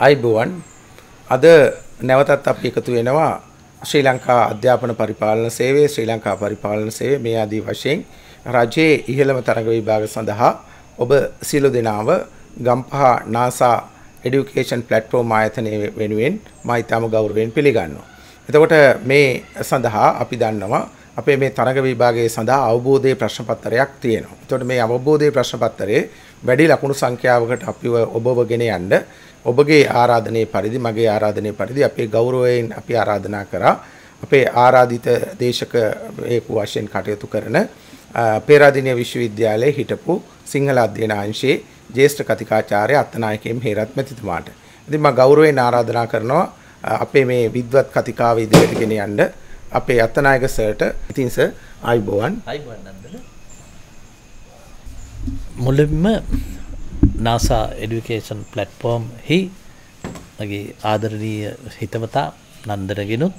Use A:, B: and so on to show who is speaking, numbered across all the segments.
A: අයිබුවන් අද නැවතත් අපි එකතු වෙනවා ශ්‍රී ලංකා අධ්‍යාපන පරිපාලන සේවය ශ්‍රී ලංකා පරිපාලන සේවය මේ ආදී වශයෙන් රජයේ ඉහළම තරග විභාග සඳහා ඔබ සියලු දෙනාව ගම්පහ නාසා එඩියුකේෂන් ප්ලැට්ෆෝම් ආයතනය වෙනුවෙන් මා ඉතාම ගෞරවයෙන් පිළිගන්නවා. එතකොට මේ සඳහා අපි දන්නවා අපේ මේ තරග විභාගයේ සඳහා අවබෝධයේ ප්‍රශ්න පත්‍රයක් තියෙනවා. එතකොට මේ අවබෝධයේ ප්‍රශ්න පත්‍රයේ වැඩි ලකුණු සංඛ්‍යාවකට අපිව ඔබව ගෙන යන්න ඔබගේ ආරාධනයේ පරිදි මගේ ආරාධනයේ පරිදි අපේ ගෞරවයෙන් අපි ආරාධනා කරා. අපේ ආරාධිත දේශක ඒකු වශයෙන් කටයුතු කරන පේරාදෙණිය විශ්වවිද්‍යාලයේ හිටපු සිංහල අධ්‍යයන අංශයේ ජ්‍යෙෂ්ඨ කතිකාචාර්ය අත්තනායකෙම් හේරත් මැතිතුමාට. ඉතින් මම ගෞරවයෙන් ආරාධනා කරනවා අපේ මේ විද්වත් කතිකාව ඉදිරියට ගෙන යන්න අපේ අත්තනායක සර්ට ඉතින් සර් ආයිබෝවන්.
B: ආයිබෝවන් නන්දන. මුලින්ම නාසා එඩුකේෂන් ප්ලට්ෆෝර්ම් හි මගේ ආදරණීය හිතවතා නන්දරගෙනුත්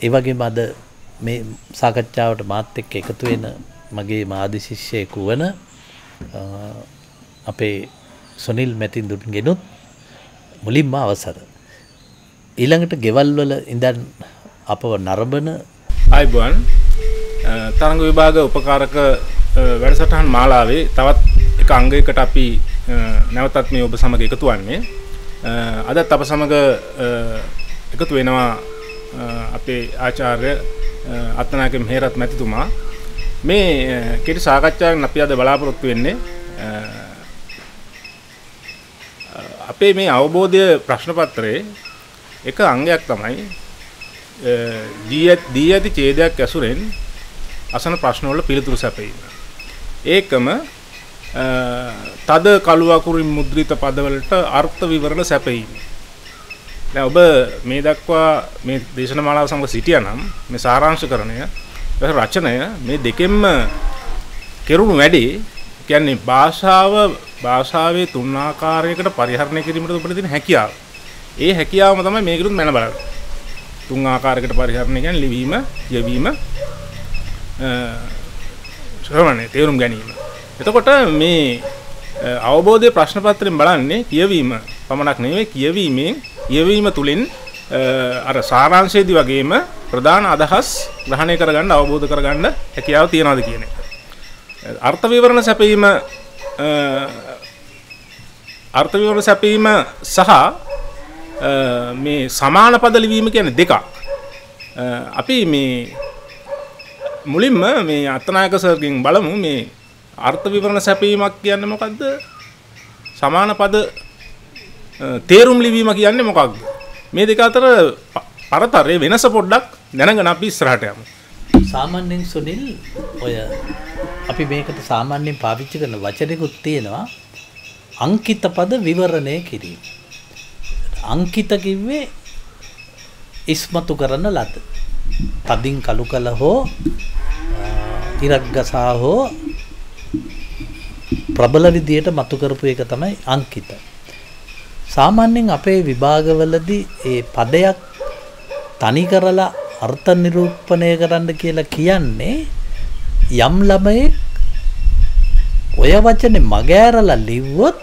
B: ඒවගේ මද මේ සාකච්ඡාවට මාත් එක්ක එකතු වෙන මගේ මාධි ශිෂ්‍යයෙකු වන අපේ සොනිල් මැතින්දුන් ගෙනුත් මුලින්ම අවසර. ඊළඟට ගෙවල්වල ඉඳන් අපව නරඹන
C: අයිබුවන් තරංග විභාග උපකාරක වැඩසටහන් මාලාවේ තවත් එක අංගයකට අපි නැවතත් මේ ඔබ සමග එකතු වන්නේ අදත් අප සමග එකතු වෙනවා අපේ ආචාර්ය අත්තනායක මෙහෙරත් මැතිතුමා මේ කෙටි සාකච්ඡාවක් අපි අද බලාපොරොත්තු වෙන්නේ අපේ මේ අවබෝධය ප්‍රශ්න පත්‍රයේ එක අංගයක් තමයි දී ඇති ඡේදයක් ඇසුරෙන් අසන ප්‍රශ්නවල පිළිතුරු සැපයීම. ඒකම තද කළුවකුරින් මුද්‍රිත පදවලට අර්ථ විවරණ සැපයීම. දැන් ඔබ මේ දක්වා මේ දේශනමාලාව සමග සිටියානම් මේ සාරාංශකරණය රචනය මේ දෙකෙන්ම කෙරුණු වැඩේ කියන්නේ භාෂාව භාෂාවේ තුන් ආකාරයකට පරිහරණය කිරීමට ඔබට තියෙන හැකියාව. ඒ හැකියාවම තමයි මේකෙත් මැන බලන්න. තුන් ආකාරයකට පරිහරණය කියන්නේ ලිවීම, කියවීම, ශ්‍රවණය, තේරුම් ගැනීම. එතකොට මේ අවබෝධය ප්‍රශ්න පත්‍රයෙන් බලන්නේ කියවීම පමණක් නෙවෙයි කියවීමෙන් කියවීම තුලින් අර සාරාංශයේදී වගේම ප්‍රධාන අදහස් ග්‍රහණය කරගන්න අවබෝධ කරගන්න හැකියාව තියනවාද කියන එක. අර්ථ විවරණ සැපීම අර්ථ විවරණ සැපීම සහ මේ සමාන පද ලිවීම කියන්නේ දෙකක්. අපි මේ මුලින්ම මේ අත්තනායක සර්ගෙන් බලමු මේ අර්ථ විවරණ සැපීමක් කියන්නේ මොකද්ද? සමාන පද තේරුම් ලිවීම කියන්නේ මොකක්ද? මේ දෙක අතර පරතරේ වෙනස පොඩ්ඩක් දැනගෙන අපි ඉස්සරහට යමු.
B: සාමාන්‍යයෙන් සුනිල් ඔය අපි මේකට සාමාන්‍යයෙන් පාවිච්චි කරන වචනෙකුත් තියෙනවා අංකිත පද විවරණය කිරීම. අංකිත කිව්වේ ඉස්මතු කරන ලද. තදින් කළු කළ හෝ ඉරක් ගසා හෝ ප්‍රබල විදියට මතු කරපු එක තමයි අංකිත. සාමාන්‍යයෙන් අපේ විභාගවලදී ඒ පදයක් තනි කරලා අර්ථ නිරූපණය කරන්න කියලා කියන්නේ යම් ළමයෙක් ඔය වචනේ මගෑරලා ලිව්වොත්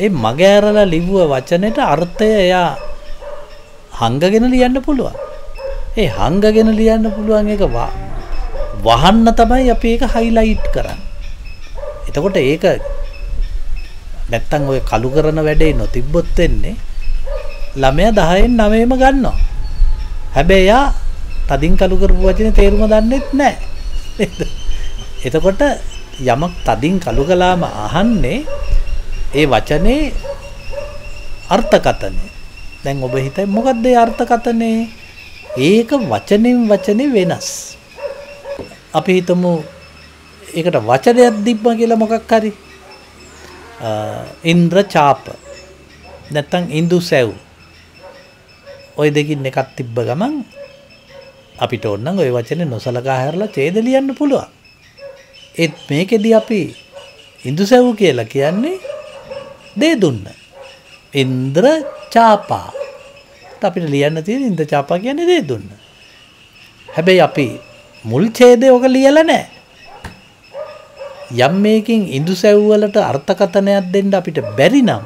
B: ඒ මගෑරලා ලිව්ව වචනෙට අර්ථය එයා හංගගෙන ලියන්න පුළුවන්. ඒ හංගගෙන ලියන්න පුළුවන් එක වහන්න තමයි අපි ඒක හයිලයිට් කරන්නේ. එතකොට ඒක නැත්තම් ඔය කළු කරන වැඩේ නොතිබ්බොත් වෙන්නේ ළමයා 10න් 9ම ගන්නවා. හැබැයි යා තදින් කළු කරපු වචනේ තේරුම දන්නෙත් නැහැ. එතකොට යමක් තදින් කළු කළාම අහන්නේ ඒ වචනේ අර්ථකතනෙ. දැන් ඔබ හිතයි මොකද්ද ඒ අර්ථකතනෙ? ඒක වචනෙන් වචනේ වෙනස්. අපි හිතමු ඒකට වචනයක් දිබ්ම කියලා මොකක් හරි? ඉන්ද්‍ර චාප නැත්තං ඉන්දු සැව්. ඔය දෙකින් එකත් තිබ්බ ගමන් අපිට ඔන්න ඔය වචන නොසලකා හැරලා චේද ලියන්න පුළුවන්. ඒත් මේකෙදී අපි ඉන්දු සැව් කියලා කියන්නේ දේ දුන්න. ඉන්ද්‍ර චාපා අපිට ලියන්න තියෙන ඉන්ද්‍ර චාපා කියන්නේ දේ දුන්න. හැබැයි අපි මුල් ඡේදය ඔක ලියලා නැහැ. යම් මේකින් ඉඳු සැව්වලට අර්ථකථනයක් දෙන්න අපිට බැරි නම්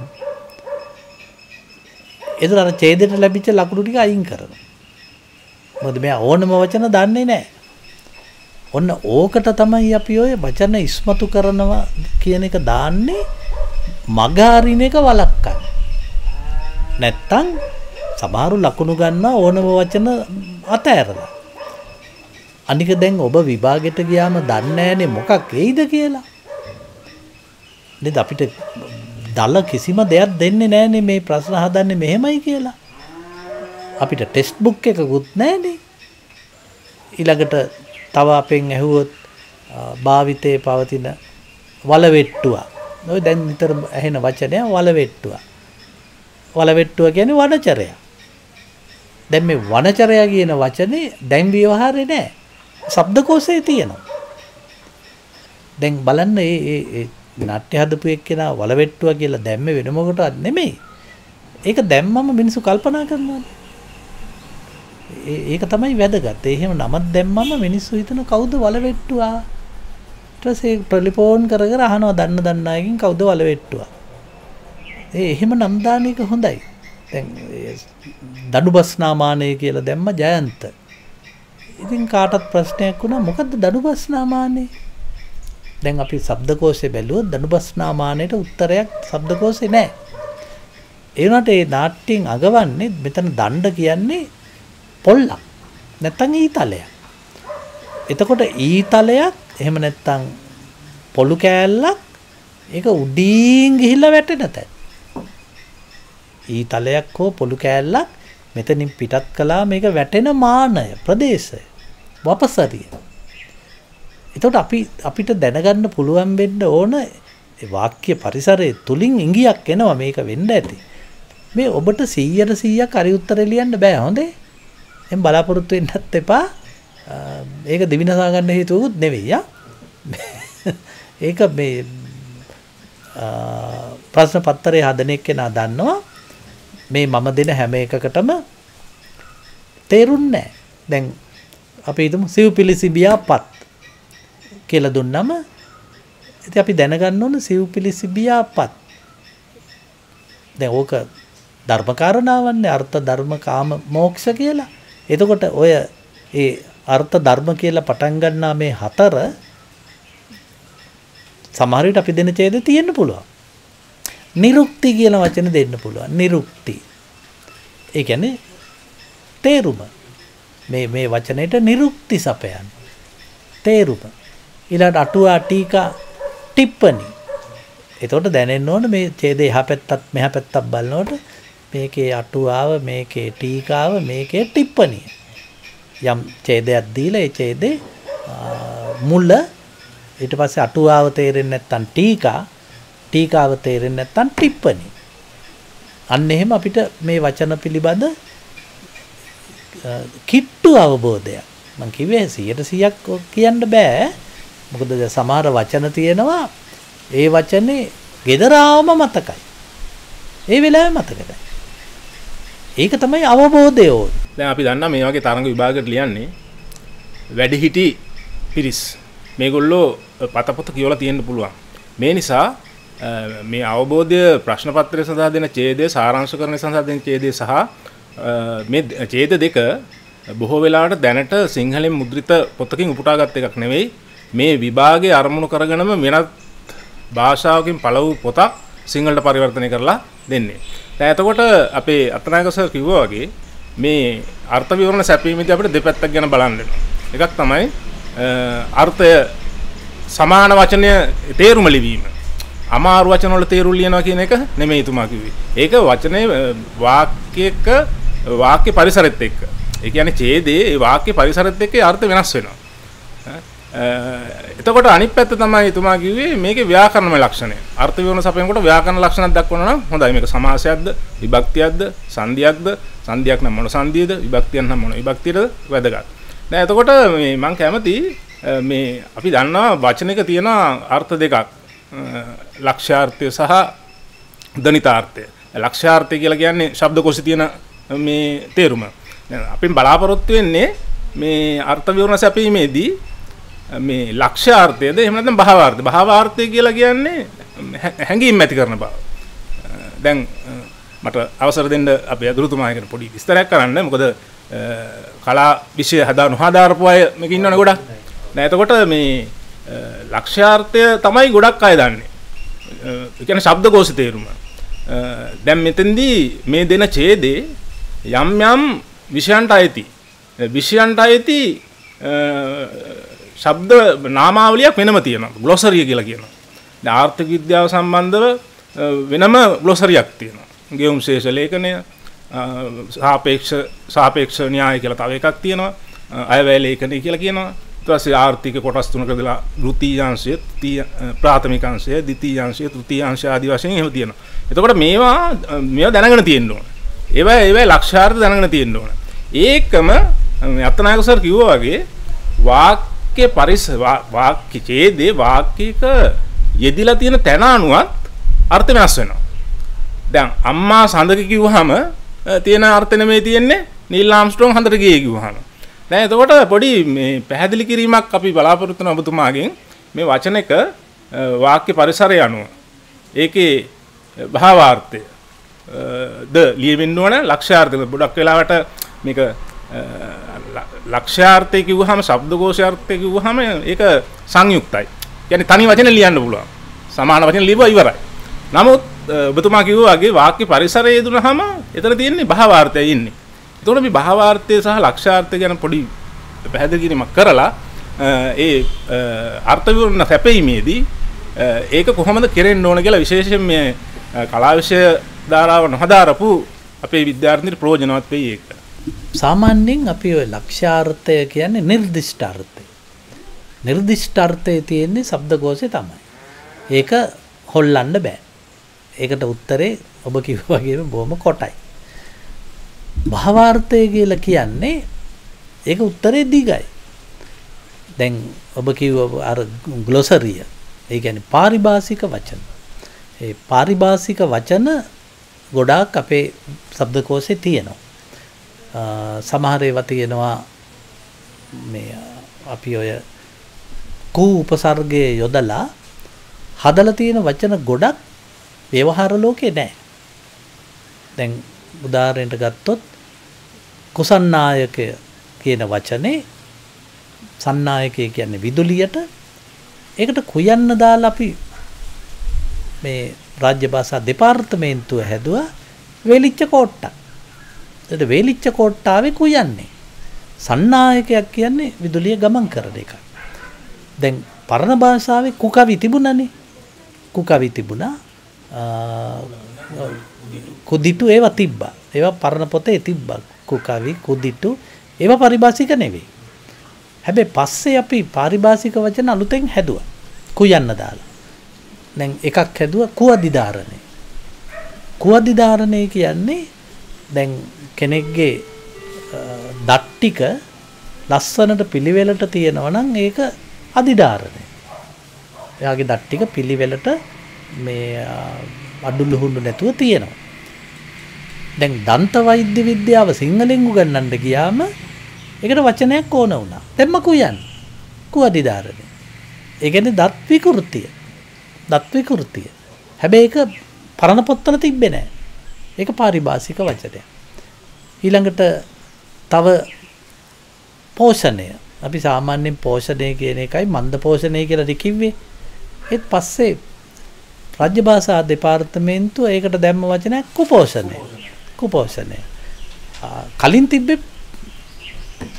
B: එතකොට අර ඡේදයට ලැබිච්ච ලකුණු ටික අයින් කරනවා. මොකද මෙයා ඕනම වචන දන්නේ නැහැ. ඔන්න ඕකට තමයි අපි ඔය වචන ඉස්මතු කරනවා කියන එක දාන්නේ මගහරින එක වළක්වන්න. නැත්තම් සමහරු ලකුණු ගන්නවා ඕනම වචන අතෑරලා. අනික දැන් ඔබ විභාගෙට ගියාම දන්නේ නැහනේ මොකක් වෙයිද කියලා. නේද අපිට දල කිසිම දෙයක් දෙන්නේ නැහනේ මේ ප්‍රශ්න හදන්නේ මෙහෙමයි කියලා. අපිට ටෙස්ට් බුක් එකකුත් නැහනේ. ඊළඟට තව අපෙන් ඇහුවොත් භාවිතයේ පවතින වලවෙට්ටුවා. ඔය දැන් නිතර ඇහෙන වචනය වලවෙට්ටුවා. වලවෙට්ටුව කියන්නේ වනචරය. දැන් මේ වනචරය කියන වචනේ දැන් ව්‍යවහාරේ නැහැ. ශබ්දකෝෂයේ තියෙනවා. දැන් බලන්න මේ නාට්‍ය හදපු එක්කෙනා වලවෙට්ටුවා කියලා දැම්මේ වෙන මොකටවත් නෙමෙයි. ඒක දැම්මම මිනිස්සු කල්පනා කරනවා. ඒක තමයි වැදගත්. ඒ එහෙම නමක් දැම්මම මිනිස්සු හිතන කවුද වලවෙට්ටුවා? ඊට පස්සේ ටෙලිෆෝන් කර කර අහනවා දන්න දන්න අයගෙන් කවුද වලවෙට්ටුවා? ඒ එහෙම නම් දාන එක හොඳයි. දැන් දඩුබස්නාමානය කියලා දැම්ම ජයන්ත. ඉතින් කාටත් ප්‍රශ්නයක් වුණා මොකද්ද දඩුබස්නාමානය? දැන් අපි ශබ්දකෝෂය බැලුවොත් දඩුබස්නාමානයට උත්තරයක් ශබ්දකෝෂේ නැහැ. ඒ වුණාට ඒ නාට්‍යයෙන් අගවන්නේ මෙතන දණ්ඩ කියන්නේ පොල්ලක්. නැත්තම් ඊතලයක්. එතකොට ඊතලයක් එහෙම නැත්තම් පොළු කෑල්ලක් ඒක උඩින් ගිහිල්ලා වැටෙන තැන. ඊතලයක් හෝ පොළු කෑල්ලක් මෙතනින් පිටත් කළා මේක වැටෙන මානය ප්‍රදේශය වපසරිය. එතකොට අපි අපිට දැනගන්න පුළුවන් වෙන්න ඕන වාක්‍ය පරිසරයේ තුලින් ඉඟියක් එනවා මේක වෙන්න ඇති. මේ ඔබට 100ට 100ක් හරි උත්තර ලියන්න බෑ හොඳේ. එම් බලාපොරොත්තු වෙන්නත් එපා. ඒක දිවිනසා ගන්න හේතුවකුත් නෙවෙයි ආ. ඒක මේ ප්‍රශ්න පත්තරේ හදන එක්කෙනා දන්නවා මේ මම දෙන හැම එකකටම තේරුන්නේ නැහැ. දැන් අපි හිතමු සිව්පිලිසිබියා පත් කියලා දුන්නම ඉතින් අපි දැනගන්න ඕන සිව්පිලිසිබියා පත්. දැන් ඕක ධර්මකාරණාවන්නේ අර්ථ ධර්ම කාම මෝක්ෂ කියලා. එතකොට ඔය ඒ අර්ථ ධර්ම කියලා පටන් ගන්නා මේ හතර සමහර විට අපි දෙන ඡේද තියෙන්න පුළුවන්. නිරුක්ති කියන වචන දෙන්න පුළුවන්. නිරුක්ති. ඒ කියන්නේ තේරුම. මේ මේ වචනයට නිරුක්ති සපයන්න. තේරුම. ඊළඟට අටුවා ටීකා ටිප්පණි. එතකොට දැනෙන්න ඕන මේ ඡේදේ එහා පැත්තත් මෙහා පැත්තත් බලනකොට මේකේ අටුවාව මේකේ ටීකාව මේකේ ටිප්පණිය. යම් ඡේදයක් දීලා ඒ ඡේදේ මුල ඊට පස්සේ අටුවාව තේරෙන්නේ නැත්නම් ටීකා ටීකාව තේරෙන්නේ නැත්නම් ටිප්පණි. අන්න එහෙම අපිට මේ වචන පිළිබඳ කිට්ටු අවබෝධයක්. මං කිව්වේ 100%ක් කියන්න බෑ. මොකද සමහර වචන තියෙනවා ඒ වචනේ gedaraama මතකයි. ඒ වෙලාවේ මතක නැහැ. ඒක තමයි අවබෝධය ඕන.
C: දැන් අපි දන්නා මේ වගේ තරඟ විභාගයට ලියන්නේ වැඩිහිටි පිරිස්. මේගොල්ලෝ පතපොත කියවලා තියෙන්න පුළුවන්. මේ නිසා මේ අවබෝධය ප්‍රශ්න පත්‍රය සඳහා දෙන ඡේදය සාරාංශ කරන සඳහා දෙන ඡේදය සහ මේ ඡේද දෙක බොහෝ වෙලාවට දැනට සිංහලෙන් මුද්‍රිත පොතකින් උපුටාගත් එකක් නෙවෙයි මේ විභාගයේ අරමුණු කරගෙනම වෙනත් භාෂාවකින් පළ වූ පොතක් සිංහලට පරිවර්තනය කරලා දෙන්නේ. දැන් එතකොට අපේ අත්නායක සර් කිව්වා වගේ මේ අර්ථ විවරණ සැපීමේදී අපිට දෙපැත්තක් ගැන බලන්න වෙනවා. එකක් තමයි අර්ථය සමාන වචනය තේරුම ලිවීම. අමාරු වචන වල තේරුම් ලියනවා කියන එක නෙමෙයි තුමා කිව්වේ. ඒක වචනේ වාක්‍යයක වාක්‍ය පරිසරෙත් එක්ක. ඒ කියන්නේ ඡේදේ ඒ වාක්‍ය පරිසරෙත් එක්ක අර්ථ වෙනස් වෙනවා. එතකොට අනිත් පැත්ත තමයි එතුමා කිව්වේ මේකේ ව්‍යාකරණමය ලක්ෂණය. අර්ථ විවරණ සපයනකොට ව්‍යාකරණ ලක්ෂණක් දක්වනවා නම් හොඳයි. මේක සමාසයක්ද, විභක්තියක්ද, සංධියක්ද, සංධියක් නම් මොන සංධියද, විභක්තියක් නම් මොන විභක්තියද වැදගත්. දැන් එතකොට මේ මම කැමති මේ අපි දන්නවා වචනයක තියෙන අර්ථ දෙකක්. ලක්ෂ්‍යාර්ථය සහ ධනිතාර්ථය. ලක්ෂ්‍යාර්ථය කියලා කියන්නේ ශබ්දකෝෂේ තියෙන මේ තේරුම. දැන් අපි බලාපොරොත්තු වෙන්නේ මේ අර්ථ විවරණ සැපීමේදී මේ ලක්ෂ්‍යාර්ථයද එහෙම නැත්නම් භාවාර්ථය. භාවාර්ථය කියලා කියන්නේ හැඟීම් ඇති කරන බව. දැන් මට අවසර දෙන්න අපේ අදුරුතුමායකට පොඩි විස්තරයක් කරන්න මොකද කලා විෂය හදා නොහාධාරපු අය මේක ඉන්නවනේ ගොඩක් නෑ එතකොට මේ ලක්ෂ්‍යාර්ථය තමයි ගොඩක් අය දන්නේ. ඒ කියන්නේ ශබ්දකෝෂ තේරුම. දැන් මෙතෙන්දී මේ දෙන ඡේදේ යම් යම් විෂයන්ට අයිති. විෂයන්ට අයිති ශබ්ද නාමාවලියක් වෙනම තියෙනවා. ග්ලොසරිය කියලා කියනවා. දැන් ආර්ථික විද්‍යාව සම්බන්ධව වෙනම ග්ලොසරියක් තියෙනවා. ගෙවුම් ශේෂ ලේඛනය සාපේක්ෂ සාපේක්ෂ න්‍යාය කියලා තව එකක් තියෙනවා. අයවැය ලේඛනය කියලා කියනවා. ඊට පස්සේ ආර්ථික කොටස් තුනක දාලා ෘතීයාංශය ප්‍රාථමික අංශය ද්විතීය අංශය තෘතීය අංශය ආදී වශයෙන් එහෙම තියෙනවා. එතකොට මේවා මේවා දැනගෙන තියෙන්න ඕන. ඒවා ඒවා ලක්ෂ්‍යාර්ථ දැනගෙන තියෙන්න ඕන. ඒකම අත්තනායක සර් කිව්වා වගේ වාක්‍ය පරිස වාක්‍ය ඡේදේ වාක්‍යයක යෙදිලා තියෙන තැන අනුවත් අර්ථ වෙනස් වෙනවා. දැන් අම්මා සඳක කිව්වහම තියෙන අර්ථ නෙමෙයි තියෙන්නේ නීල් ආම්ස්ට්‍රෝං හඳට ගියේ කිව්වහම. දැන් එතකොට පොඩි මේ පැහැදිලි කිරීමක් අපි බලාපොරොත්තු වෙන ඔබතුමාගෙන් මේ වචනක වාක්‍ය පරිසරය අනුව ඒකේ භාවාර්ථය ද ලියවෙන්න ඕන ලක්ෂ්‍යාර්ථය ගොඩක් වෙලාවට මේක ලක්ෂ්‍යාර්ථය කිව්වහම ශබ්දකෝෂාර්ථය කිව්වහම ඒක සංයුක්තයි. කියන්නේ තනි වචන ලියන්න පුළුවන්. සමාන වචන ලියව ඉවරයි. නමුත් ඔබතුමා කිව්වා වගේ වාක්‍ය පරිසරය යෙදුනහම එතන තියෙන්නේ භාවාර්ථය ඉන්නේ. එතකොට මේ භාවාර්ථය සහ ලක්ෂ්‍යාර්ථය ගැන පොඩි පැහැදිලි කිරීමක් කරලා ඒ අර්ථ විවරණ සැපීමේදී ඒක කොහොමද කෙරෙන්න ඕන කියලා විශේෂයෙන් මේ කලා විෂය ධාරාව නොහදාරපු අපේ විද්‍යාර්ථීන්ට ප්‍රයෝජනවත් වෙයි ඒක.
B: සාමාන්‍යයෙන් අපි ඔය ලක්ෂ්‍යාර්ථය කියන්නේ නිර්දිෂ්ට අර්ථය. නිර්දිෂ්ට අර්ථය තියෙන්නේ ශබ්දකෝෂේ තමයි. ඒක හොල්ලන්න බෑ. ඒකට උත්තරේ ඔබ කිව්වා වගේම බොහොම කොටයි. භාවාර්ථය කියලා කියන්නේ ඒක උත්තරේ දිගයි. දැන් ඔබ කිව්ව අර ග්ලොසරිය. ඒ කියන්නේ පාරිභාෂික වචන. ඒ පාරිභාෂික වචන ගොඩාක් අපේ ශබ්දකෝෂේ තියෙනවා. සමහර ඒවා තියෙනවා මේ අපි ඔය කූ උපසර්ගයේ යොදලා හදලා තියෙන වචන ගොඩක් ව්‍යවහාර ලෝකේ නැහැ. දැන් උදාහරණයට ගත්තොත් කුසන්නායකය කියන වචනේ සන්නායකය කියන්නේ විදුලියට ඒකට කුයන්න දාලා අපි මේ රාජ්‍ය භාෂා දෙපාර්තමේන්තුව හැදුවා වේලිච්ච කෝට්ටක්. එතකොට වේලිච්ච කෝට්ටාවේ කුයන්නේ. සන්නායකයක් කියන්නේ විදුලිය ගමන් කරන එක. දැන් පරණ භාෂාවේ කුකවි තිබුණනේ. කුකවි තිබුණා. කුදිටු ඒවා තිබ්බා. ඒවා පරණ පොතේ තිබ්බා. කුකවි කුදිටු ඒවා පරිභාෂික නෙවෙයි. හැබැයි පස්සේ අපි පාරිභාෂික වචන අලුතෙන් හැදුවා. කුයන්න දාලා. දැන් එකක් හැදුවා කුවදිදාරණය. කුවදිදාරණය කියන්නේ දැන් කෙනෙක්ගේ දත් ටික ලස්සනට පිළිවෙලට තියෙනවා නම් ඒක අදිදාරණය. එයාගේ දත් ටික පිළිවෙලට මේ අඩු ලුහුණු නැතුව තියෙනවා. දැන් දන්ත වෛද්‍ය විද්‍යාව සිංහලෙන් උගන්වන්න ගියාම ඒකට වචනයක් ඕන වුණා. දැම්ම කුයන්. කුවදිදාරණය. ඒ කියන්නේ දත් විකෘතිය. දත් විකෘතිය. හැබැයි ඒක පරණ පොත්වල තිබ්බේ නැහැ. ඒක පාරිභාෂික වචනයක්. ඊළඟට තව පෝෂණය. අපි සාමාන්‍යයෙන් පෝෂණය කියන එකයි මන්ද පෝෂණය කියලා කිව්වේ. ඒත් පස්සේ රාජ්‍ය භාෂා දෙපාර්තමේන්තුව ඒකට දැම්ම වචනයක් කුපෝෂණය. කුපෝෂණය. කලින් තිබ්බේ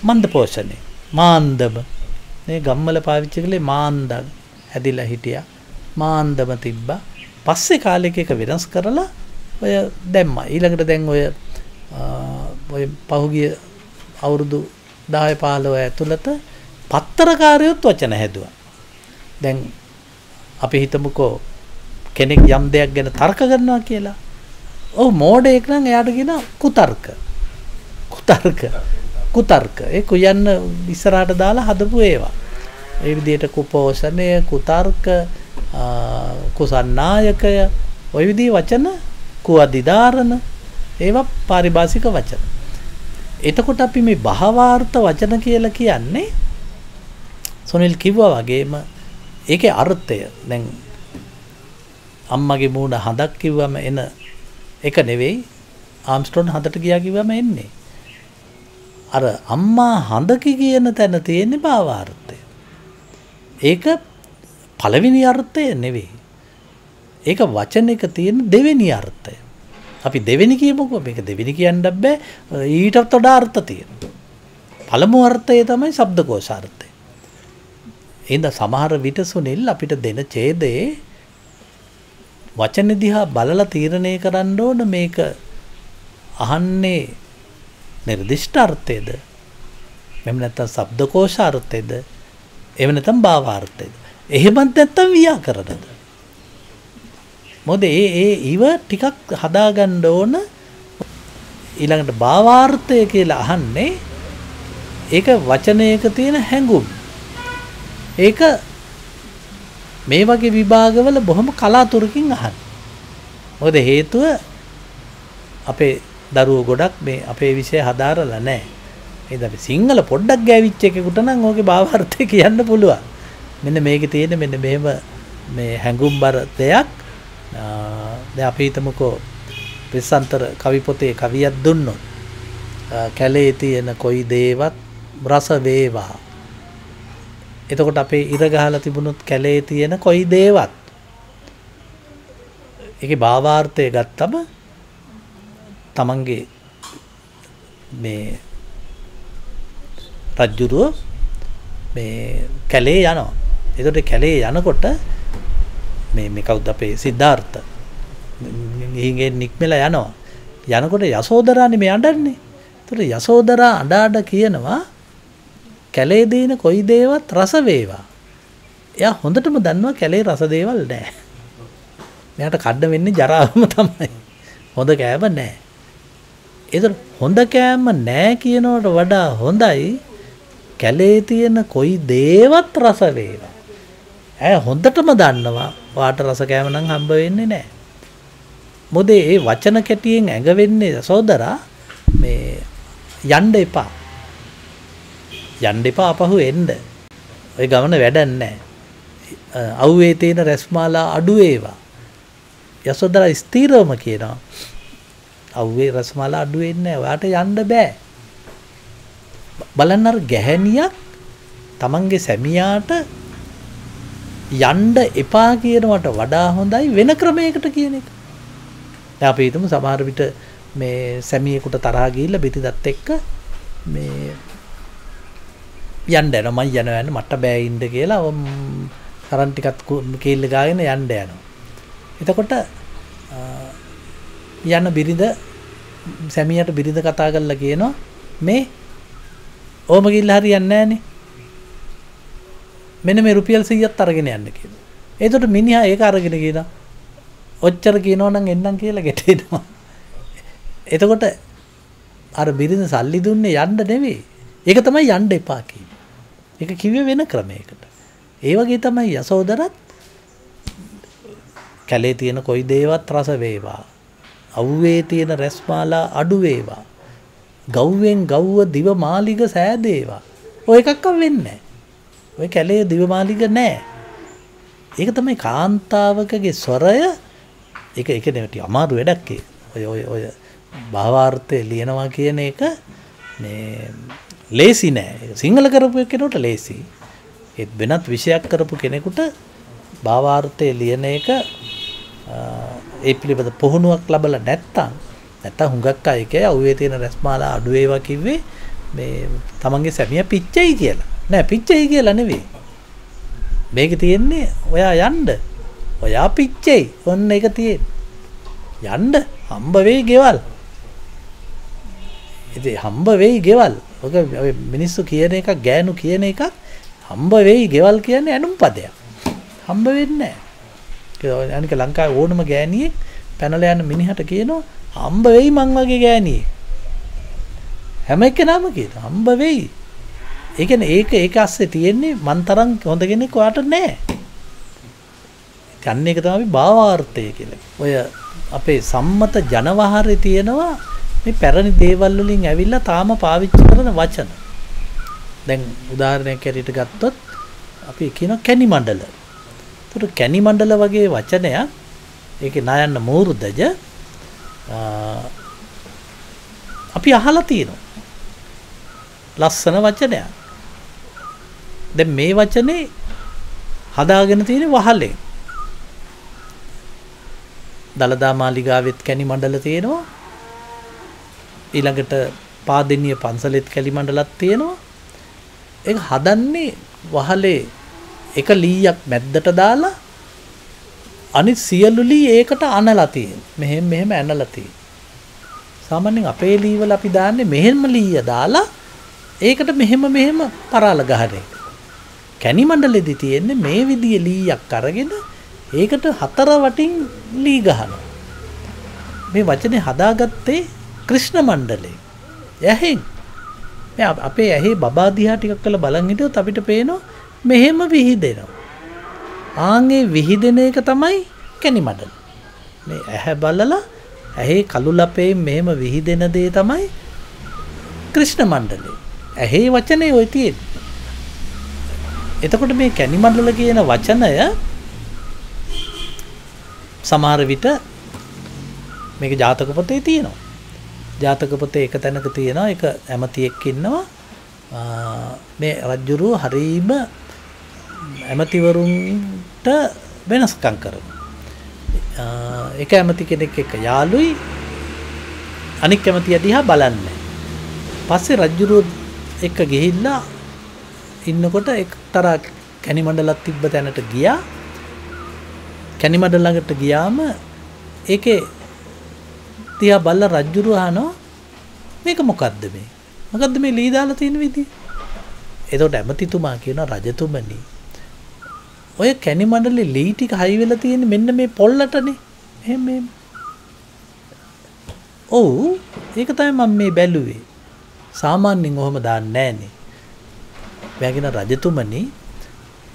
B: මන්ද පෝෂණය. මාන්දම. මේ ගම්වල පාවිච්චි කළේ මාන්දම් හැදිලා හිටියා. මාන්දම තිබ්බා. පස්සේ කාලෙක එක වෙනස් කරලා ඔය දැම්මා. ඊළඟට දැන් ඔය ඔය පහුගිය අවුරුදු 10 15 ඇතුළත පත්තරකාරයොත් වචන හැදුවා. දැන් අපි හිතමුකෝ කෙනෙක් යම් දෙයක් ගැන තර්ක කරනවා කියලා. ඔව් මෝඩයෙක් නම් එයාට කියන කුතර්ක. කුතර්ක. කුතර්ක. ඒ කියන්න ඉස්සරහට දාලා හදපු ඒවා. ඒ විදිහට කුපෝෂණය, කුතර්ක, කුසන්නායකය ওই විදිහේ වචන කුවදිදාරණ ඒවා පාරිභාෂික වචන. එතකොට අපි මේ භාවාර්ථ වචන කියලා කියන්නේ සොනිල් කිව්වා වගේම ඒකේ අර්ථය දැන් අම්මගේ මූණ හඳක් කිව්වම එන එක නෙවෙයි ආම්ස්ටෝන් හදට ගියා කිව්වම එන්නේ. අර අම්මා හඳකි කියන තැන තියෙන්නේ භාවාර්ථය. ඒක පළවෙනි අර්ථය නෙවෙයි. ඒක වචන එක තියෙන දෙවෙනි අර්ථය. අපි දෙවෙනි කියමුකෝ මේක දෙවෙනි කියන්න බෑ ඊටත් වඩා අර්ථ තියෙනවා. පළමු අර්ථය තමයි ශබ්දකෝෂාර්ථය. එහෙනම් සමහර විට සුනිල් අපිට දෙන ඡේදයේ වචන දිහා බලලා තීරණය කරන්න ඕන මේක අහන්නේ නිර්දිෂ්ට අර්ථයේද මෙහෙම නැත්නම් ශබ්දකෝෂ අර්ථයේද එහෙම නැත්නම් භාවාර්ථයේද? එහෙමත් නැත්නම් ව්‍යාකරණද? මොකද ඒ ඒ ඊව ටිකක් හදාගන්න ඕන ඊළඟට භාවාර්ථය කියලා අහන්නේ ඒක වචනයක තියෙන හැඟුම්. ඒක මේ වගේ විභාගවල බොහොම කලාතුරකින් අහන්න. මොකද හේතුව අපේ දරුවෝ ගොඩක් මේ අපේ විෂය හදාරලා නැහැ. ඒද අපි සිංහල පොඩ්ඩක් ගෑවිච්ච එකෙකුට නම් ඕකේ භාවාර්ථය කියන්න පුළුවන්. මෙන්න මේකේ තියෙන මෙන්න මෙහෙම මේ හැඟුම්බර දෙයක් දැන් අපි හිතමුකෝ පිස්සන්තර කවි පොතේ කවියක් දුන්නොත් කැලේ තියෙන කොයි දේවත් රස වේවා එතකොට අපේ ඉර ගහලා තිබුණොත් කැලේ තියෙන කොයි දේවත් ඒකේ භාවාර්ථය ගත්තම තමන්ගේ මේ රජ්ජුරුව මේ කැලේ යනවා. එතකොට කැලේ යනකොට මේ මේ කවුද අපේ සිද්ධාර්ථ ගිහින්ගේ නික්මලා යනවා. යනකොට යසෝදරානේ මේ අඬන්නේ. එතකොට යසෝදරා අඬ අඬ කියනවා කැලේ දේන කොයි දේවත් රස වේවා. එයා හොඳටම දන්නවා කැලේ රස දේවල් නෑ. මෙයාට කඩ වෙන්නේ ජරාවම තමයි. හොඳ කෑම නෑ. එතකොට හොඳ කෑම නෑ කියනවට වඩා හොඳයි කැලේ තියෙන කොයි දේවත් රස වේවා. ඇය හොඳටම දන්නවා වාට රස කෑම නම් හම්බ වෙන්නේ නෑ. මොකද ඒ වචන කැටියෙන් ඇඟ වෙන්නේ සෝදරා මේ යන්න එපා. යන්න එපා අපහු එන්න. ඔය ගමන වැඩක් නැහැ. අව්වේ තියෙන රැස්මාලා අඩු ඒවා. යසෝදරා ස්ථීරවම කියනවා. අව්වේ රැස්මාලා අඩු වෙන්නේ නැහැ. ඔයාට යන්න බෑ. බලන්න අර ගැහණියක් තමන්ගේ සැමියාට යන්න එපා කියනවට වඩා හොඳයි වෙන ක්‍රමයකට කියන එක. දැන් අපි හිතමු සමහර විට මේ සැමියෙකුට තරහා ගිහිල්ලා බිතිදත් එක්ක මේ යන්න යනවා මං යනවා යන්න මට බෑ ඉන්න කියලා කරන් ටිකත් කීල්ල ගාගෙන යන්න යනවා. එතකොට යන බිරිඳ සැමියට බිරිඳ කතා කරලා කියනවා මේ ඕම ගිහිල්ලා හරියන්නේ නැහනේ. මෙන්න මේ රුපියල් 100ක් අරගෙන යන්න කියලා. එතකොට මිනිහා ඒක අරගෙන කියනවා ඔච්චර කියනවා නම් එන්නම් කියලා ගෙටෙනවා. එතකොට අර බිරිඳ සල්ලි දුන්නේ යන්න නෙවෙයි. ඒක තමයි යන්න එපා කියන්නේ. ඒක කිව්වේ වෙන ක්‍රමයකට. ඒ වගේ තමයි යසෝදරත් කැලේ තියෙන කොයි දේවත් රස වේවා. අව්වේ තියෙන රැස්මාලා අඩු වේවා. ගව්වෙන් ගව්ව දිව මාලිග සෑදේවා. ඔය එකක්ක වෙන්නේ ඔය කැලේ දිව මාලිග නෑ. ඒක තමයි කාන්තාවකගේ ස්වරය එක එක නෙමටි අමාරු වැඩක්කේ ඔය ඔය ඔය භාවාර්ථය ලියනවා කියන එක මේ ලේසි නෑ. සිංහල කරපු කෙනට ලේසි. ඒත් වෙනත් විෂයක් කරපු කෙනෙකුට භාවාර්ථය ලියන එක ඒ පිළිබඳ පුහුණුවක් ලබල නැත්තම් නැත්ත හුඟක් අයක අව්වේ තියෙන රැස්මාලා අඩුවේවා කිව්වේ මේ තමන්ගේ සැමිය පිච්චයි කියලා. නෑ පිච්චයි කියලා නෙවේ මේක තියෙන්නේ ඔයා යන්ඩ ඔයා පිච්චයි. ඔන්න එක තියෙන් යන්ඩ හම්බ වෙයි ගෙවල්. ඉති හම්බ වෙයි ගෙවල්. ඔක මිනිස්සු කියන එක ගෑනු කියන එකක් හම්බ වෙයි ගෙවල් කියන්නේ ඇනුම් පදයක්. හම්බ වෙන්නේ අනික ලංකා ඕනම ගෑනියෙක් පැනල යන මිනිහට කියනවා හම්බ වෙයි මං වගේ ගෑනියෙක් හැම එක නම කියන හම්බ වෙයි. ඒකන ඒක ඒක අස්සේ තියෙන්නේ මන් තරම් හොඳ කෙනෙක් වාට නෑ ගන්න එක තමයි භාවාර්ථය කියලා. ඔය අපේ සම්මත ජනවහරේ තියෙනවා මේ පැරණි දේවල් වලින් ඇවිල්ලා තාම පාවිච්චි කරන වචන. දැන් උදාහරණයක් ඇරෙට ගත්තොත් අපි කියන කැනි මණ්ඩල. ඒතර කැනි මණ්ඩල වගේ වචනයක් ඒකේ නායන්න මූර්ධජ අපි අහලා තියෙනවා. ලස්සන වචනයක්. දැන් මේ වචනේ හදාගෙන තියෙන වහලෙන්. දළදා මාලිගාවෙත් කැණි මණ්ඩල තියෙනවා. ඊළඟට පාදිනිය පන්සලෙත් කැලි මණ්ඩලත් තියෙනවා. ඒක හදන්නේ වහලේ එක ලීයක් මැද්දට දාලා අනිත් සියලු ලී ඒකට අනලා තියෙන. මෙහෙම මෙහෙම ඇනලා තියෙන. සාමාන්‍යයෙන් අපේ ලීවල අපි දාන්නේ මෙහෙම ලීය දාලා ඒකට මෙහෙම මෙහෙම පරාල ගහන එක. කැනි මණ්ඩලෙදි තියෙන්නේ මේ විදිය ලීයක් අරගෙන ඒකට හතර වටින් ලී ගහනවා. මේ වචනේ හදාගත්තේ ක්‍රිෂ්ණ මණ්ඩලේ. ඇහෙන්. මේ අපේ ඇහි බබා දිහා ටිකක් කරලා බලන් හිටියොත් අපිට පේනවා මෙහෙම විහිදෙනවා. ආන්ගේ විහිදෙන එක තමයි කැනි මඩල. මේ ඇහැ බලලා ඇහි කළු ලපේ මෙහෙම විහිදෙන දේ තමයි ක්‍රිෂ්ණ මණ්ඩලේ. ඇහි වචනේ ඔය තියෙන්නේ. එතකොට මේ කැනි මණ්ඩල කියන වචනය සමහර විට මේක ජාතක පොතේ තියෙනවා. ජාතක පොතේ එක තැනක තියෙනවා එක ඇමතියෙක් ඉන්නවා මේ රජ්ජුරුව හරීම ඇමතිවරුන්ට වෙනස්කම් කරන. එක ඇමති කෙනෙක් එක යාළුයි අනික් ඇමතිය දිහා බලන්න. පස්සේ රජ්ජුරුව එක ගිහිල්ලා ඉන්නකොට එක්තරා කැනිමණ්ඩලත් තිබ්බ තැනට ගියා කැනිමඩ ළඟට ගියාම ඒකේ තියා බල්ල රජ්ජුරු අහනවා මේක මොකක්ද මේ? මොකක්ද මේ ලී දාලා තියෙන විදිය? එතකොට ඇමතිතුමා කියන රජතුමනි ඔය කැනි මණ්ඩලේ ලී ටික හයි වෙලා තියෙන්නේ මෙන්න මේ පොල්ලටනේ. එහෙම එහෙම. ඔව් ඒක තමයි මම මේ බැලුවේ. සාමාන්‍යයෙන් ඔහොම දාන්නේ නැහනේ. වැගෙන රජතුමනි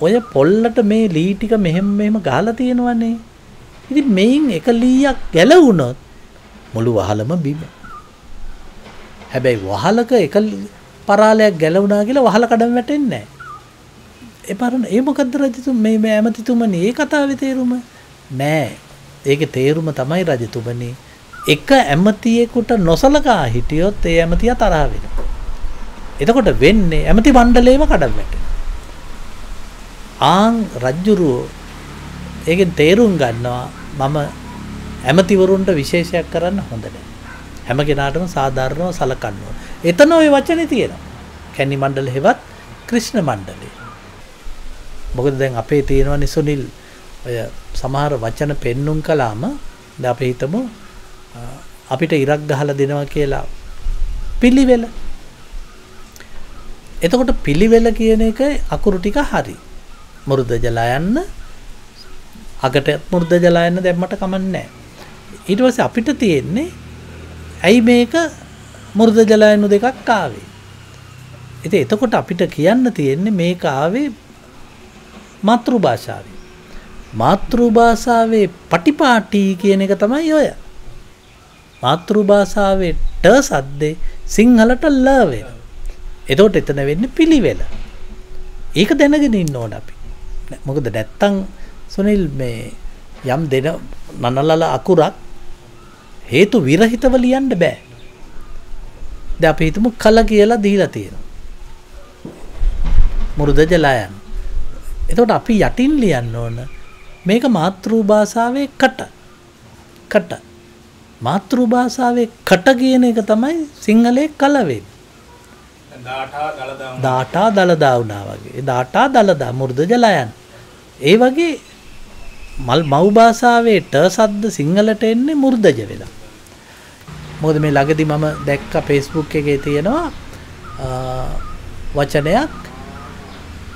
B: ඔය පොල්ලට මේ ලී ටික මෙහෙම මෙහෙම ගහලා තියෙනවනේ. ඉතින් මේන් එක ලීයක් ගැලවුණොත් මුළු වහලම බිම. හැබැයි වහලක එක පරාලයක් ගැලවුණා කියලා වහල කඩම් වැටෙන්නේ නැහැ. ඒ පරණ ඒ මොකද්ද රජතුම මේ මේ ඇමතිතුමනි ඒ කතාවේ තේරුම නෑ. ඒකේ තේරුම තමයි රජතුමනි එක ඇමතියෙකුට නොසලකා හිටියොත් ඒ ඇමතියා තරහ වෙනවා. එතකොට වෙන්නේ ඇමති මණ්ඩලයේම කඩම් වැටෙනවා. ආං රජ්ජුරුවෝ ඒකෙන් තේරුම් ගන්නවා මම ඇමතිවරුන්ට විශේෂයක් කරන්න හොඳට හැම කෙනාටම සාධාරණව සලකන්නවා. එතන ඔය වචන තියෙනවා. කැනි මණ්ඩල හෙවත් ක්‍රිෂ්ණ මණ්ඩලේ. මොකද දැන් අපේ තියෙනවා නිසුනිල් ඔය සමහර වචන පෙන්නුම් කලාම ද අප හිතමු අපිට ඉරක් ගහල දෙනවා කියලා පිළිවෙල. එතකොට පිළිවෙල කියන එක අකුරු ටික හරි. මුරුද ජලා යන්න අගට මුර්ධ ජලා යන්න දැම්මට කමන්නේ ඊට පස්සේ අපිට තියෙන්නේ ඇයි මේක මුර්ධ ජලයනු දෙකක් ආවේ? ඉතින් එතකොට අපිට කියන්න තියෙන්නේ මේක ආවේ මාතෘ භාෂාවේ මාතෘ භාෂාවේ පටිපාටි කියන එක තමයි ඔය. මාතෘ භාෂාවේ ට සද්දේ සිංහලට ල වෙන. එතකොට එතන වෙන්නේ පිළිවෙල. ඒක දැනගෙන ඉන්න ඕන අපි. මොකද නැත්තං සුනිල් මේ යම් දෙන නනලල අකුරක් හේතු විරහිතව ලියන්න බෑ. ද අප හිතමු කල කියලා දීලා තියෙන මුරුද ජලායන් එතකොට අපි යටින් ලියන්න ඕන මේක මාතෘ භාෂාවේ කට. කට. මාතෘ භාෂාවේ කට කියන එක තමයි සිංහලේ කලවෙන් දාටා දළදා වුණා. වගේ. දාටා දළදා මුර්ධ ජලයන් ඒ වගේ මල් මව්භාසාාවේ ට සද්ද සිංහලට එන්නේ මුර්ධජ වෙලා. මොද මේ ළඟදි මම දැක්ක පෙස්බුක් එකේ තියෙනවා වචනයක්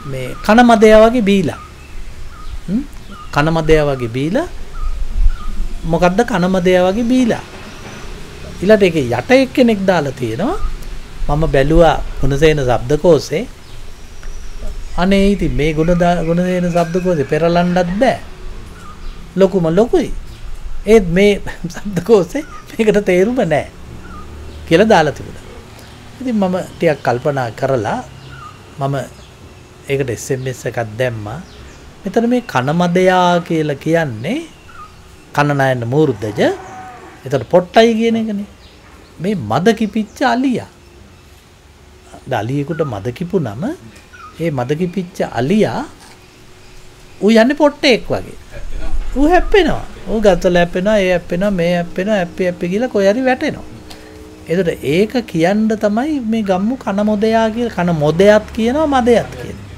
B: මේ කනමදය වගේ බීලා. කනමදය වගේ බීලා. මොකක්ද කනමදය වගේ බීලා? ඉලට එක යට එක් කෙනෙක් දාලා තියෙනවා. මම බැලුවා ගුණසේන සබ්දකෝසේ අනේ ඉති මේ ගුණ ගුණසේන සබ්දකෝසේ පෙරලන්නත් බෑ. ලොකුම ලොකුයි. ඒත් මේ සබ්දකෝසේ මේකට තේරුම නෑ කියල දාලා තිබුණ. ඉතින් මම ටියක් කල්පනා කරලා මම ඒකට එස්සෙස් එකත් දැම්මා. මෙතන මේ කනමදයා කියලා කියන්නේ කණනයන්න මූරුද්ධජ එතට පොට්ටයි කියන එකනේ. මේ මද කිපිච්ච අලියා. දලියෙකුට මද කිපුනම ඒ මද කිපිච්ච අලියා ඌ යන්නේ පොට්ටෙක් වගේ. ඌ හැප්පෙනවා. ඌ ගතල හැප්පෙනවා, ඒ හැප්පෙනවා, මේ හැප්පෙනවා, හැප්පි හැප්පි කියලා කොහරි වැටෙනවා. එතකොට ඒක කියන්න තමයි මේ ගම්මු කන මොදයා කියලා කන මොදයක් කියනවා මදයක් කියනවා.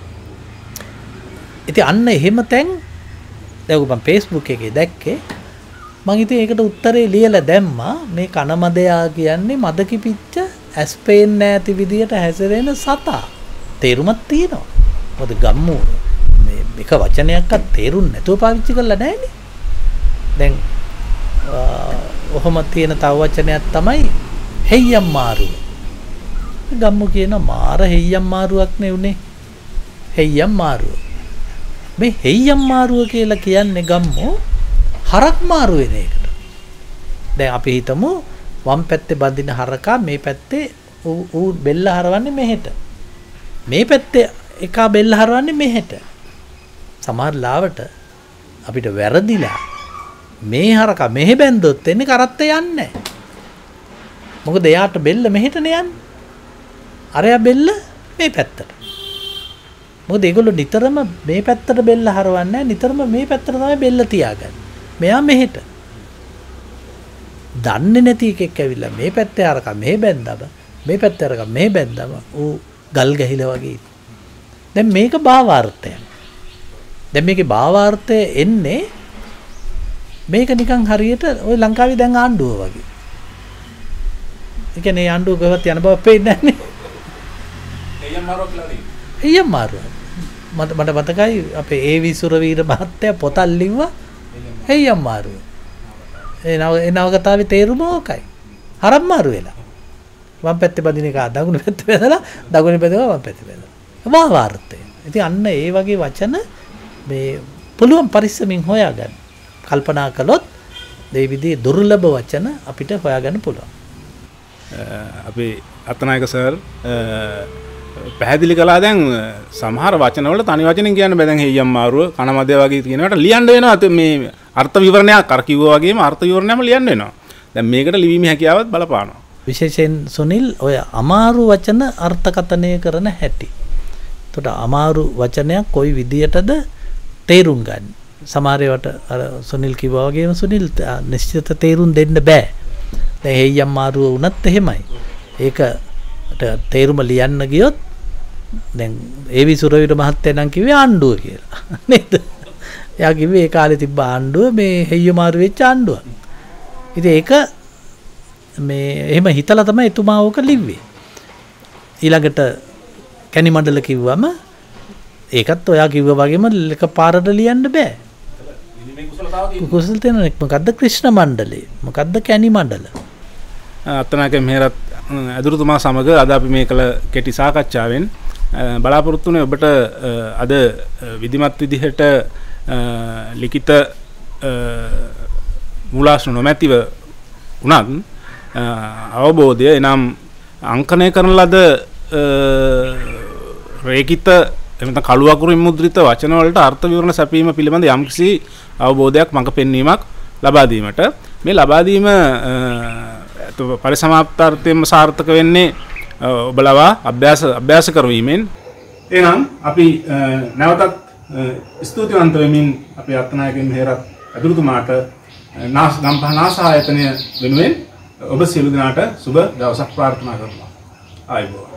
B: ඉතින් අන්න එහෙම තැන් දැන් මම Facebook එකේ දැක්කේ මං ඉතින් ඒකට උත්තරේ ලියලා දැම්මා මේ කන මදයා කියන්නේ මද කිපිච්ච ඇස් පේන්නේ නැති විදියට හැසිරෙන සතා. තේරුමක් තියෙනවා. මොකද ගම්මු මේ එක වචනයක්වත් තේරුම් නැතුව පාවිච්චි කරලා නැහැනේ. දැන් ඔහොම තියෙන තව වචනයක් තමයි හෙය්යම් මාරුව. ගම්මු කියන මාර හෙය්යම් මාරුවක් නෙවුනේ. හෙය්යම් මාරුව. මේ හෙය්යම් මාරුව කියලා කියන්නේ ගම්මු හරක් මාරු වෙන එකට. දැන් අපි හිතමු වම් පැත්තේ බඳින හරකා මේ පැත්තේ ඌ බෙල්ල හරවන්නේ මෙහෙට. මේ පැත්තේ එකා බෙල්ල හරවන්නේ මෙහෙට. සමහර ලාවට අපිට වැරදිලා මේ හරකා මෙහෙ බැන්දොත් එන්නේ කරත්තේ යන්නේ නැහැ. මොකද එයාට බෙල්ල මෙහෙටනේ යන්නේ. අරයා බෙල්ල මේ පැත්තට. මොකද ඒගොල්ලෝ නිතරම මේ පැත්තට බෙල්ල හරවන්නේ නිතරම මේ පැත්තට තමයි බෙල්ල තියාගන්නේ. මෙයා මෙහෙට. දන්නේ නැති එකෙක් ඇවිල්ලා මේ පැත්තේ අරක මෙහෙ බැන්දම මේ පැත්තේ අරක මෙහෙ බැන්දම ඌ ගල් ගහිලා වගේ. දැන් මේක භාවාර්ථයක්. දැන් මේකේ භාවාර්ථය එන්නේ මේක නිකන් හරියට ওই ලංකාවේ දැන් ආණ්ඩුව වගේ. ඒ කියන්නේ ආණ්ඩුව කොහෙවත් යන බව පේන්නේ නැහැ නේ.
C: එයම් මාරුවක් කියලා නේ.
B: එයම් මාරුවක්. මට මට මතකයි අපේ ඒ විසුරවීර මහත්තයා පොතක් ලිව්වා එයම් මාරුව. ඒ නව ඒ නවකතාවේ තේරුම ඕකයි. හරම් මාරු වෙලා. වම් පැත්තේ බදින එක දකුණු පැත්තේ බැලලා දකුණු පැත්තේ වම් පැත්තේ බැලලා. වාවාර්ථය. ඉතින් අන්න ඒ වගේ වචන මේ පුළුවන් පරිස්සමින් හොයාගන්න. කල්පනා කළොත් මේ විදිහේ දුර්ලභ වචන අපිට හොයාගන්න පුළුවන්.
C: අපේ අත්තනායක සර් පැහැදිලි කලා දැන් සමහර වචනවල තනි වචන කියන්න බැදැන් හෙයම් මාරුව කනමදය වගේ තියෙනට ලියන්ඩ වෙන අත මේ අර්ථ විවරණයක් කරකිව වගේ අර්ථ විවරණයම ලියන්න වෙනවා දැන් මේකට ලිවීම හැකියාවත් බලපානවා
B: විශේෂයෙන් සුනිල් ඔය අමාරු වචන අර්ථකථනය කරන හැටි. තොට අමාරු වචනයක් කොයි විදියටද තේරුම් ගන්න. සමාරයට සුනිල් කිවවාගේම සුනිල් නිශ්චිත තේරුම් දෙන්න බෑ. දැහෙයි අම්මාරුව වනත් එහෙමයි. ඒක තේරුම ලියන්න ගියොත් දැන් ඒවි සුරවිට මහත්තය නම් කිවේ ආණ්ඩුව කියලා නේද එයා කිවේ ඒ කාලෙ තිබ්බ ආණ්ඩුව මේ හෙయ్య මාරු වෙච්ච ආණ්ඩුව ඉතින් ඒක මේ එහෙම හිතලා තමයි එතුමා ඕක ලිව්වේ ඊළඟට කැනි මණ්ඩල කිව්වම ඒකත් ඔයා කිව්ව වගේම එක පාරට ලියන්න බෑ. කුසල් තියෙන මොකද්ද ක්‍රිෂ්ණ මණ්ඩලේ මොකද්ද කැනි මණ්ඩල?
C: අත්තනාක මෙහෙරත් ඇදුරුතුමා සමඟ අද අපි මේ කළ කෙටි සාකච්ඡාවෙන් බලාපොරොත්තුනේ ඔබට අද විදිමත් විදිහට ලිකිත මුලාශ්න නොමැතිව වනත් අවබෝධය එනම් අංකනය කරන ලද රේකිත එමත කළුවකුරින් මුද්‍රිත වචනවලට අර්ථ විවරණ සැපීම පිළිබඳ යම්කිසි අවබෝධයක් මඟ පෙන්වීමක් ලබාදීමට මේ ලබාදීම පරිසමාප්තාර්ථයම සාර්ථක වෙන්නේ ඔබලවා අභ්‍යාස අභ්‍යාස කරවීමෙන්. එනම් අපි නැවතත් ස්තුතිවන්තවමින් අපි අත්තනායකින් හේරත් ඇතුළුතුමාට නාස් ගම්පහ නාසායතනය වෙනුවෙන් ඔබ සියලු දෙනාට සුබ දවසක් ප්‍රාර්ථනා කරනවා. ආයුබෝවන්.